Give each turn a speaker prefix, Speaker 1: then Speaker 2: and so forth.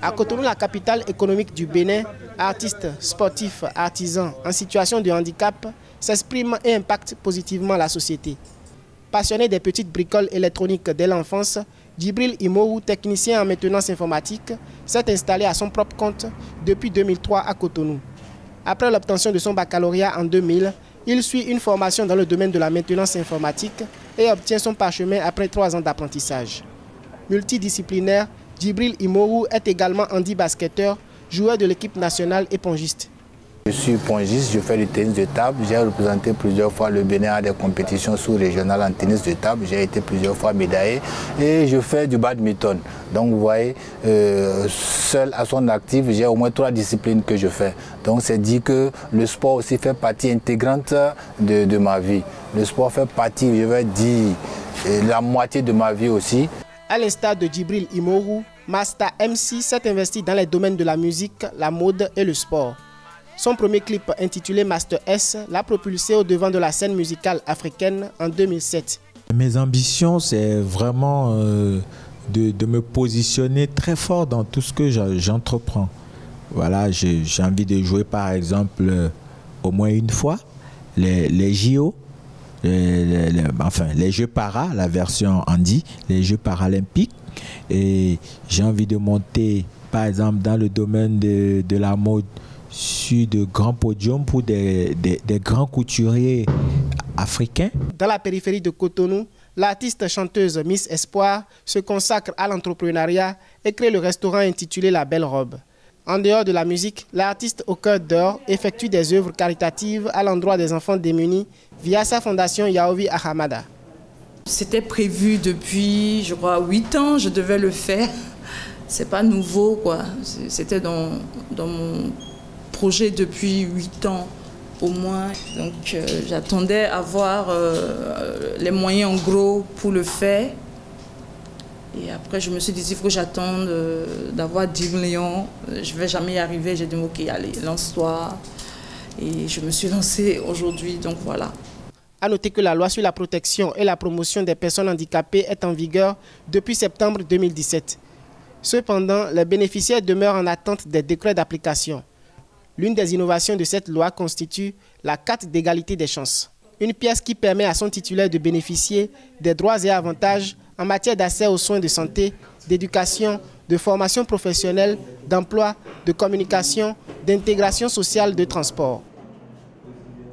Speaker 1: À Cotonou, la capitale économique du Bénin, artistes, sportifs, artisans en situation de handicap s'expriment et impactent positivement la société. Passionné des petites bricoles électroniques dès l'enfance, Djibril Imoou, technicien en maintenance informatique, s'est installé à son propre compte depuis 2003 à Cotonou. Après l'obtention de son baccalauréat en 2000, il suit une formation dans le domaine de la maintenance informatique et obtient son parchemin après trois ans d'apprentissage. Multidisciplinaire, Djibril Imoru est également handi-basketteur, joueur de l'équipe nationale épongiste.
Speaker 2: Je suis pongiste, je fais du tennis de table. J'ai représenté plusieurs fois le Bénin à des compétitions sous-régionales en tennis de table. J'ai été plusieurs fois médaillé et je fais du badminton. Donc vous voyez, euh, seul à son actif, j'ai au moins trois disciplines que je fais. Donc c'est dit que le sport aussi fait partie intégrante de, de ma vie. Le sport fait partie, je vais dire, la moitié de ma vie aussi.
Speaker 1: À l'instar de Djibril Imoru, Masta MC s'est investi dans les domaines de la musique, la mode et le sport. Son premier clip intitulé Master S l'a propulsé au devant de la scène musicale africaine en 2007.
Speaker 3: Mes ambitions, c'est vraiment euh, de, me positionner très fort dans tout ce que j'entreprends. Voilà, j'ai envie de jouer par exemple euh, au moins une fois les, les JO, enfin les Jeux para, la version Andy, les Jeux paralympiques. Et j'ai envie de monter, par exemple, dans le domaine de, la mode sur de grands podiums pour des, grands couturiers africains.
Speaker 1: Dans la périphérie de Cotonou, l'artiste chanteuse Miss Espoir se consacre à l'entrepreneuriat et crée le restaurant intitulé La Belle Robe. En dehors de la musique, l'artiste au cœur d'or effectue des œuvres caritatives à l'endroit des enfants démunis via sa fondation Yaovi Ahamada.
Speaker 4: C'était prévu depuis, je crois, 8 ans, je devais le faire. C'est pas nouveau, quoi. C'était dans, dans mon projet depuis 8 ans au moins. Donc euh, j'attendais avoir euh, les moyens en gros pour le faire. Et après, je me suis dit, il faut que j'attende euh, d'avoir 10 millions. Je ne vais jamais y arriver. J'ai dit, OK, allez, lance-toi. Et je me suis lancée aujourd'hui, donc voilà.
Speaker 1: A noter que la loi sur la protection et la promotion des personnes handicapées est en vigueur depuis septembre 2017. Cependant, les bénéficiaires demeurent en attente des décrets d'application. L'une des innovations de cette loi constitue la carte d'égalité des chances, une pièce qui permet à son titulaire de bénéficier des droits et avantages en matière d'accès aux soins de santé, d'éducation, de formation professionnelle, d'emploi, de communication, d'intégration sociale, de transport.